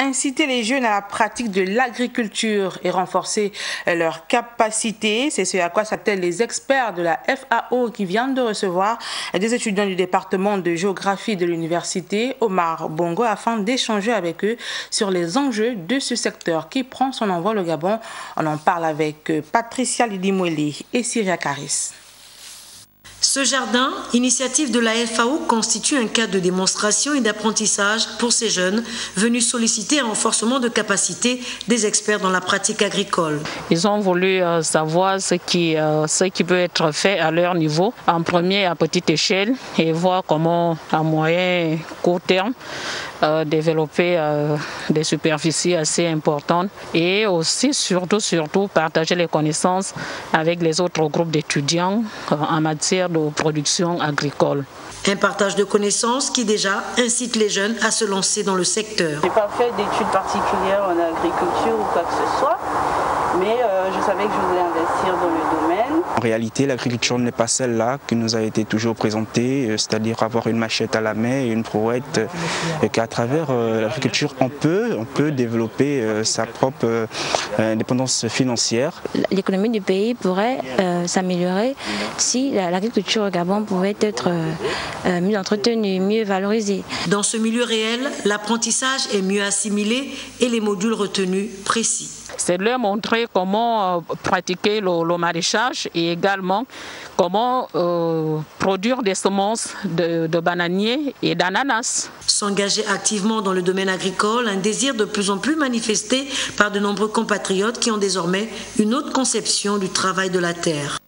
inciter les jeunes à la pratique de l'agriculture et renforcer leurs capacités. C'est ce à quoi s'attellent les experts de la FAO qui viennent de recevoir des étudiants du département de géographie de l'université Omar Bongo afin d'échanger avec eux sur les enjeux de ce secteur qui prend son envol au Gabon. On en parle avec Patricia Lidimoueli et Syria Caris. Ce jardin, initiative de la FAO, constitue un cadre de démonstration et d'apprentissage pour ces jeunes venus solliciter un renforcement de capacité des experts dans la pratique agricole. Ils ont voulu euh, savoir ce qui, euh, ce qui peut être fait à leur niveau, en premier à petite échelle, et voir comment à moyen court terme euh, développer des superficies assez importantes et aussi surtout surtout partager les connaissances avec les autres groupes d'étudiants en matière de production agricole. Un partage de connaissances qui déjà incite les jeunes à se lancer dans le secteur. Je n'ai pas fait d'études particulières en agriculture ou quoi que ce soit, mais je savais que je voulais investir dans le domaine en réalité, l'agriculture n'est pas celle-là qui nous a été toujours présentée, euh, c'est-à-dire avoir une machette à la main et une brouette, euh, et qu'à travers euh, l'agriculture, on peut, on peut développer sa propre indépendance financière. L'économie du pays pourrait s'améliorer si l'agriculture au Gabon pouvait être mieux entretenue, mieux valorisée. Dans ce milieu réel, l'apprentissage est mieux assimilé et les modules retenus précis c'est leur montrer comment euh, pratiquer le, maraîchage et également comment euh, produire des semences de, de bananiers et d'ananas. S'engager activement dans le domaine agricole, un désir de plus en plus manifesté par de nombreux compatriotes qui ont désormais une autre conception du travail de la terre.